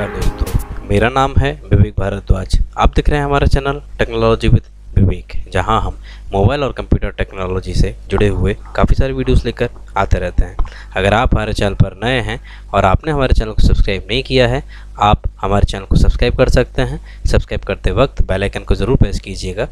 नमस्कार दोस्तों, मेरा नाम है विवेक भारद्वाज। आप देख रहे हैं हमारा चैनल टेक्नोलॉजी विद विवेक, जहाँ हम मोबाइल और कंप्यूटर टेक्नोलॉजी से जुड़े हुए काफ़ी सारे वीडियोस लेकर आते रहते हैं। अगर आप हमारे चैनल पर नए हैं और आपने हमारे चैनल को सब्सक्राइब नहीं किया है, आप हमारे चैनल को सब्सक्राइब कर सकते हैं। सब्सक्राइब करते वक्त बेल आइकन को ज़रूर प्रेस कीजिएगा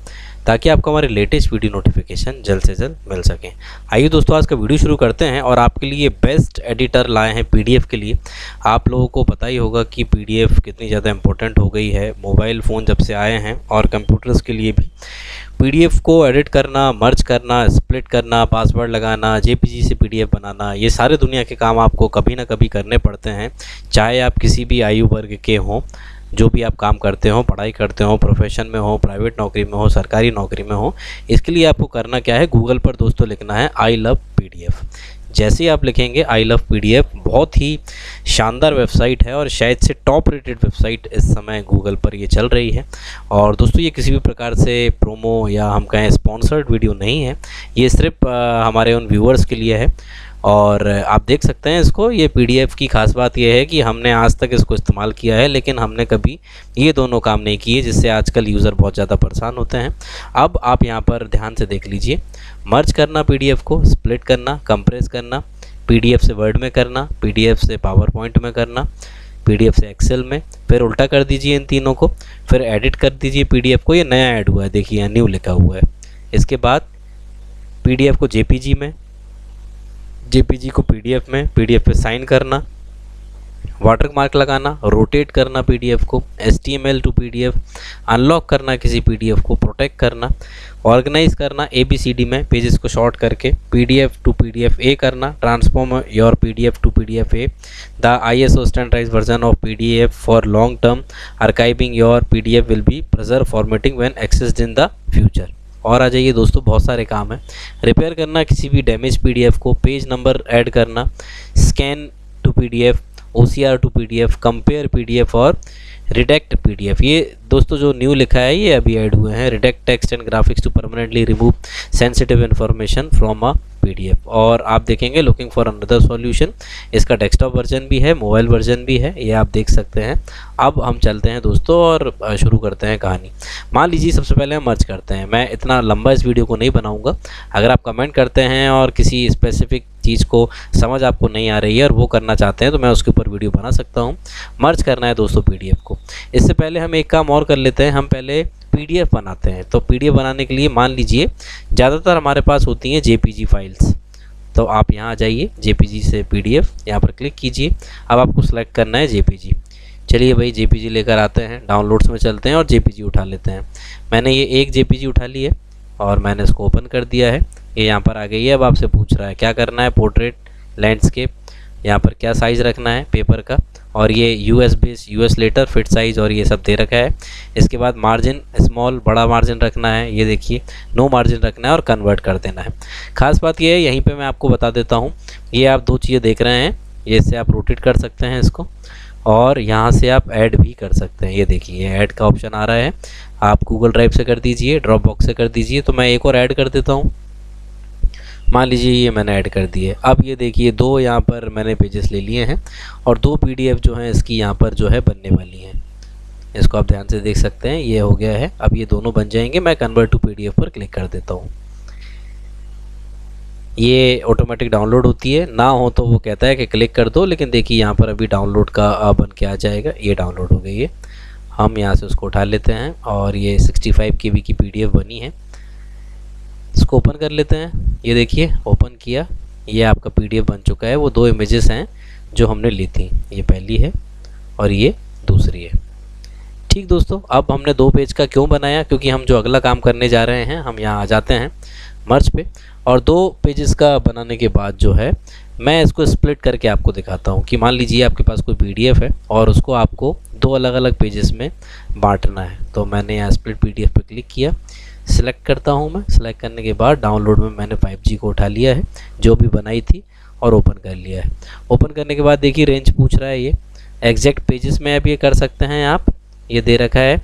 ताकि आपको हमारे लेटेस्ट वीडियो नोटिफिकेशन जल्द से जल्द मिल सकें। आइए दोस्तों, आज का वीडियो शुरू करते हैं और आपके लिए बेस्ट एडिटर लाए हैं पीडीएफ के लिए। आप लोगों को पता ही होगा कि पीडीएफ कितनी ज़्यादा इंपॉर्टेंट हो गई है। मोबाइल फ़ोन जब से आए हैं और कंप्यूटर्स के लिए भी पीडीएफ को एडिट करना मर्ज करना स्प्लिट करना पासवर्ड लगाना जेपीजी से पीडीएफ बनाना, ये सारे दुनिया के काम आपको कभी ना कभी करने पड़ते हैं, चाहे आप किसी भी आयु वर्ग के हों, जो भी आप काम करते हो, पढ़ाई करते हो प्रोफेशन में हो प्राइवेट नौकरी में हो, सरकारी नौकरी में हो, इसके लिए आपको करना क्या है? गूगल पर दोस्तों लिखना है आई लव पीडीएफ जैसे ही आप लिखेंगे आई लव पीडीएफ बहुत ही शानदार वेबसाइट है और शायद से टॉप रेटेड वेबसाइट इस समय गूगल पर ये चल रही है। और दोस्तों, ये किसी भी प्रकार से प्रोमो या हम कहें स्पॉन्सर्ड वीडियो नहीं है। ये सिर्फ़ हमारे उन व्यूअर्स के लिए है। और आप देख सकते हैं इसको। ये पीडीएफ की खास बात यह है कि हमने आज तक इसको इस्तेमाल किया है, लेकिन हमने कभी ये दोनों काम नहीं किए, जिससे आजकल यूज़र बहुत ज़्यादा परेशान होते हैं। अब आप यहाँ पर ध्यान से देख लीजिए। मर्ज करना पीडीएफ को, स्प्लिट करना, कंप्रेस करना पीडीएफ से वर्ड में करना पीडीएफ से पावर पॉइंट में करना पीडीएफ से एक्सेल में, फिर उल्टा कर दीजिए इन तीनों को, फिर एडिट कर दीजिए पीडीएफ को। ये नया ऐड हुआ है, देखिए न्यू लिखा हुआ है। इसके बाद पीडीएफ को जेपीजी में जेपीजी को पीडीएफ में पीडीएफ पे साइन करना वाटर मार्क लगाना रोटेट करना पीडीएफ को एस टू पीडीएफ अनलॉक करना किसी पीडीएफ को प्रोटेक्ट करना ऑर्गेनाइज करना ए बी सी डी में पेजेस को शॉर्ट करके पीडीएफ टू पीडीएफ ए करना transform your PDF to PDF A the I S O standardize version of PDF for long term archiving your PDF will be preserve formatting when accessed in the future और आ जाइए दोस्तों, बहुत सारे काम हैं। Repair करना किसी भी डैमेज पीडीएफ को पेज नंबर ऐड करना scan to PDF O C R to P D F compare P D F और रिडेक्ट पी डी एफ़ ये दोस्तों जो न्यू लिखा है, ये अभी ऐड हुए हैं. Redact text and graphics to permanently remove sensitive information from a PDF और आप देखेंगे लुकिंग फॉर अनदर सॉल्यूशन इसका डेस्कटॉप वर्जन भी है मोबाइल वर्जन भी है. ये आप देख सकते हैं. अब हम चलते हैं दोस्तों और शुरू करते हैं कहानी. मान लीजिए सबसे पहले हम मर्ज करते हैं. मैं इतना लंबा इस वीडियो को नहीं बनाऊँगा. अगर आप कमेंट करते हैं और किसी स्पेसिफिक चीज़ को समझ आपको नहीं आ रही है और वो करना चाहते हैं तो मैं उसके ऊपर वीडियो बना सकता हूँ। मर्ज करना है दोस्तों पीडीएफ को। इससे पहले हम एक काम और कर लेते हैं, हम पहले पीडीएफ बनाते हैं। तो पीडीएफ बनाने के लिए मान लीजिए, ज़्यादातर हमारे पास होती हैं जेपीजी फाइल्स। तो आप यहाँ आ जाइए, जेपीजी से पीडीएफ यहाँ पर क्लिक कीजिए। अब आपको सेलेक्ट करना है जेपीजी। चलिए भाई, जेपीजी लेकर आते हैं, डाउनलोड्स में चलते हैं और जेपीजी उठा लेते हैं। मैंने ये एक जेपीजी उठा ली है और मैंने इसको ओपन कर दिया है। ये यहाँ पर आ गई है। अब आपसे पूछ रहा है, क्या करना है? पोर्ट्रेट लैंडस्केप यहाँ पर क्या साइज़ रखना है पेपर का? और ये U S base U S letter fit size और ये सब दे रखा है। इसके बाद मार्जिन स्मॉल बड़ा मार्जिन रखना है। ये देखिए नो मार्जिन रखना है और कन्वर्ट कर देना है। खास बात ये है, यहीं पे मैं आपको बता देता हूँ। ये आप दो चीज़ें देख रहे हैं। ये इससे आप रोटेट कर सकते हैं इसको। और यहाँ से आप ऐड भी कर सकते हैं। ये देखिए ऐड का ऑप्शन आ रहा है। आप गूगल ड्राइव से कर दीजिए ड्रॉप बॉक्स से कर दीजिए। तो मैं एक और ऐड कर देता हूँ। मान लीजिए ये मैंने ऐड कर दिए अब ये देखिए, दो यहाँ पर मैंने पेजेस ले लिए हैं और दो पीडीएफ जो हैं, इसकी यहाँ पर जो है बनने वाली हैं। इसको आप ध्यान से देख सकते हैं, ये हो गया है। अब ये दोनों बन जाएँगे, मैं कन्वर्ट टू पीडीएफ पर क्लिक कर देता हूँ। ये ऑटोमेटिक डाउनलोड होती है। ना हो तो वो कहता है कि क्लिक कर दो, लेकिन देखिए यहाँ पर अभी डाउनलोड का बन के आ जाएगा। ये डाउनलोड हो गई है। हम यहाँ से उसको उठा लेते हैं और ये 65 फाइव की पीडीएफ बनी है। इसको ओपन कर लेते हैं। ये देखिए ओपन किया। ये आपका पीडीएफ बन चुका है। वो दो इमेजेस हैं जो हमने ली थी। ये पहली है और ये दूसरी है। ठीक दोस्तों, अब हमने दो पेज का क्यों बनाया? क्योंकि हम जो अगला काम करने जा रहे हैं, हम यहाँ आ जाते हैं मर्च पे। और दो पेजेस का बनाने के बाद जो है, मैं इसको स्प्लिट करके आपको दिखाता हूँ कि मान लीजिए आपके पास कोई पीडीएफ है और उसको आपको दो अलग अलग पेजेस में बांटना है। तो मैंने यहाँ स्प्लिट पे क्लिक किया। सिलेक्ट करता हूँ मैं। सिलेक्ट करने के बाद डाउनलोड में मैंने 5G को उठा लिया है जो भी बनाई थी और ओपन कर लिया है। ओपन करने के बाद देखिए रेंज पूछ रहा है ये। एग्जैक्ट पेजेस में अब ये कर सकते हैं आप। ये दे रखा है।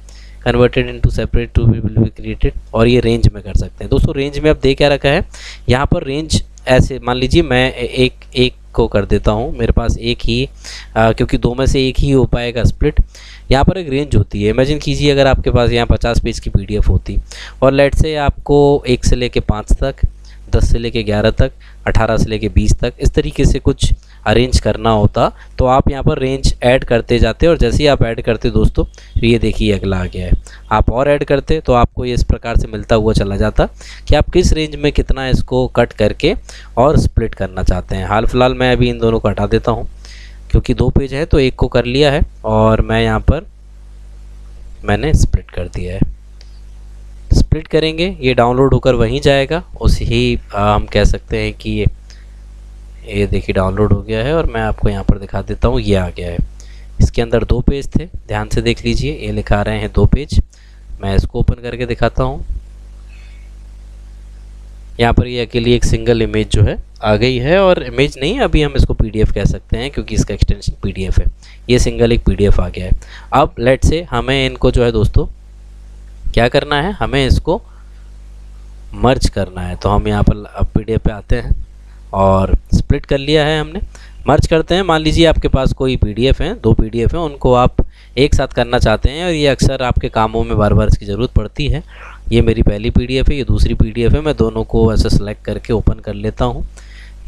Converted into separate two will be created और ये रेंज में कर सकते हैं। दोस्तों रेंज में अब दे क्या रखा है? यहाँ पर रेंज ऐसे मान लीजिए मैं एक एक को कर देता हूँ। मेरे पास एक ही आ, क्योंकि दो में से एक ही हो पाएगा स्प्लिट यहाँ पर एक रेंज होती है। इमेजिन कीजिए अगर आपके पास यहाँ पचास पेज की पीडीएफ होती और लेट से आपको एक से लेके पाँच तक, दस से लेके ग्यारह तक, अठारह से लेके बीस तक इस तरीके से कुछ अरेंज करना होता तो आप यहाँ पर रेंज ऐड करते जाते और जैसे ही आप ऐड करते दोस्तों तो ये देखिए अगला आ गया है। आप और ऐड करते तो आपको ये इस प्रकार से मिलता हुआ चला जाता कि आप किस रेंज में कितना इसको कट करके और स्प्लिट करना चाहते हैं। हाल फ़िलहाल मैं अभी इन दोनों को हटा देता हूँ। क्योंकि दो पेज है तो एक को कर लिया है और मैं यहाँ पर मैंने स्प्लिट कर दिया है। स्प्लिट करेंगे, ये डाउनलोड होकर वहीं जाएगा। उसी ही हम कह सकते हैं कि ये ये देखिए डाउनलोड हो गया है और मैं आपको यहाँ पर दिखा देता हूँ, ये आ गया है। इसके अंदर दो पेज थे, ध्यान से देख लीजिए, ये लिखा रहे हैं दो पेज। मैं इसको ओपन करके दिखाता हूँ। यहाँ पर ये अकेली एक सिंगल इमेज जो है, आ गई है और इमेज नहीं, अभी हम इसको पीडीएफ कह सकते हैं क्योंकि इसका एक्सटेंशन पीडीएफ है। ये सिंगल एक पीडीएफ आ गया है। अब लेट से हमें इनको जो है दोस्तों, क्या करना है? हमें इसको मर्ज करना है। तो हम यहाँ पर अब पीडीएफ पे आते हैं और स्प्लिट कर लिया है हमने। मर्ज करते हैं। मान लीजिए आपके पास कोई पी पीडीएफ हैं, दो पीडीएफ हैं, उनको आप एक साथ करना चाहते हैं और ये अक्सर आपके कामों में बार बार इसकी ज़रूरत पड़ती है। ये मेरी पहली पीडीएफ है, ये दूसरी पीडीएफ है, मैं दोनों को ऐसे सेलेक्ट करके ओपन कर लेता हूँ।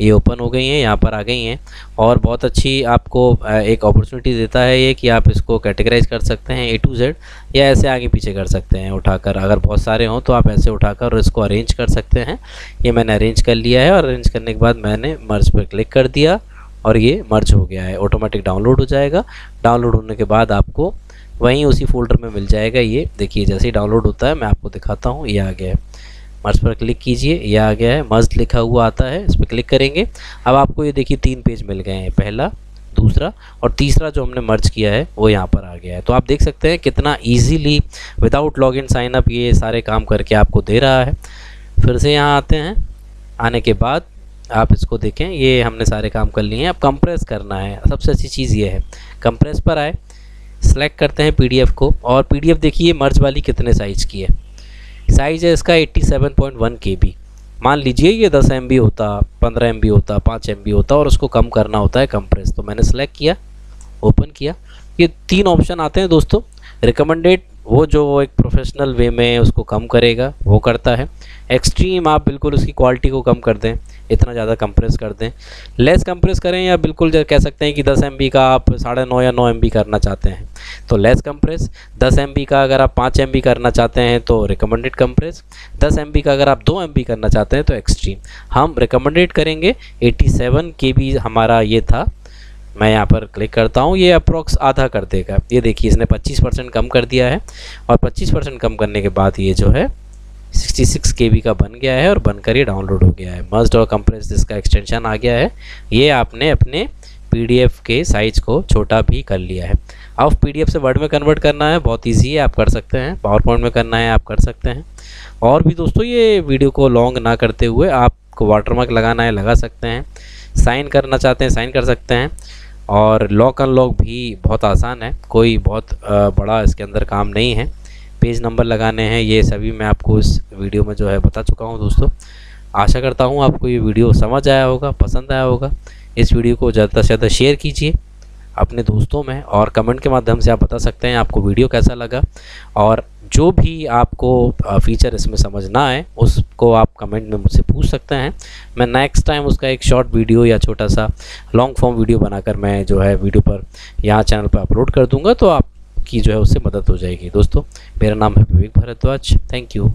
ये ओपन हो गई हैं, यहाँ पर आ गई हैं। और बहुत अच्छी आपको एक अपॉर्चुनिटी देता है ये कि आप इसको कैटेगराइज कर सकते हैं ए टू जेड या ऐसे आगे पीछे कर सकते हैं उठाकर। अगर बहुत सारे हों तो आप ऐसे उठाकर और इसको अरेंज कर सकते हैं। ये मैंने अरेंज कर लिया है और अरेंज करने के बाद मैंने मर्ज पर क्लिक कर दिया और ये मर्ज हो गया है। ऑटोमेटिक डाउनलोड हो जाएगा। डाउनलोड होने के बाद आपको वहीं उसी फोल्डर में मिल जाएगा ये। देखिए, जैसे ही डाउनलोड होता है, मैं आपको दिखाता हूँ, ये आ गया है। मर्ज पर क्लिक कीजिए, ये आ गया है। मर्ज लिखा हुआ आता है, इस पर क्लिक करेंगे। अब आपको ये देखिए, तीन पेज मिल गए हैं, पहला, दूसरा और तीसरा जो हमने मर्ज किया है, वो यहाँ पर आ गया है। तो आप देख सकते हैं, कितना easily without login sign up ये सारे काम करके आपको दे रहा है। फिर से यहाँ आते हैं। आने के बाद आप इसको देखें, ये हमने सारे काम कर लिए हैं। अब कंप्रेस करना है। सबसे अच्छी चीज़ ये है कंप्रेस पर आए। सेलेक्ट करते हैं पीडीएफ को और पीडीएफ देखिए मर्ज वाली कितने साइज़ की है। साइज़ है इसका 87.1 केबी मान लीजिए ये 10 एम होता 15 एम होता 5 एम होता और उसको कम करना होता है कंप्रेस तो मैंने सेलेक्ट किया ओपन किया। ये तीन ऑप्शन आते हैं दोस्तों। रिकमेंडेड वो जो एक प्रोफेशनल वे में उसको कम करेगा, वो करता है। एक्सट्रीम आप बिल्कुल उसकी क्वालिटी को कम कर दें। इतना ज़्यादा कंप्रेस कर दें। लेस कंप्रेस करें या बिल्कुल कह सकते हैं कि 10 एम का आप साढ़े नौ या नौ एम करना चाहते हैं। तो लेस कंप्रेस 10 एम का अगर आप 5 एम करना चाहते हैं तो रिकमेंडेड कंप्रेस 10 एम का अगर आप 2 एम करना चाहते हैं तो एक्सट्रीम हम रिकमेंडेड करेंगे 87 के बी हमारा ये था। मैं यहाँ पर क्लिक करता हूँ, ये अप्रोक्स आधा कर देगा। ये देखिए, इसने 25 परसेंट कम कर दिया है और 25 परसेंट कम करने के बाद ये जो है 66 के का बन गया है और बनकर ये डाउनलोड हो गया है। मस्ट और कंप्रेस इसका एक्सटेंशन आ गया है। ये आपने अपने पीडीएफ के साइज़ को छोटा भी कर लिया है। अब पीडीएफ से वर्ड में कन्वर्ट करना है, बहुत इजी है, आप कर सकते हैं। पावर पॉइंट में करना है, आप कर सकते हैं। और भी दोस्तों, ये वीडियो को लॉन्ग ना करते हुए आपको वाटरमार्क लगाना है, लगा सकते हैं। साइन करना चाहते हैं साइन कर सकते हैं। और लॉक अनलॉक भी बहुत आसान है। कोई बहुत बड़ा इसके अंदर काम नहीं है। पेज नंबर लगाने हैं, ये सभी मैं आपको इस वीडियो में जो है बता चुका हूँ दोस्तों। आशा करता हूँ आपको ये वीडियो समझ आया होगा, पसंद आया होगा। इस वीडियो को ज़्यादा से ज़्यादा शेयर कीजिए अपने दोस्तों में और कमेंट के माध्यम से आप बता सकते हैं आपको वीडियो कैसा लगा। और जो भी आपको फीचर इसमें समझ ना आए, उसको आप कमेंट में मुझसे पूछ सकते हैं। मैं नेक्स्ट टाइम उसका एक शॉर्ट वीडियो या छोटा सा लॉन्ग फॉर्म वीडियो बनाकर मैं जो है वीडियो पर यहाँ चैनल पर अपलोड कर दूँगा तो आपकी जो है उससे मदद हो जाएगी। दोस्तों, मेरा नाम है विवेक भारद्वाज। Thank you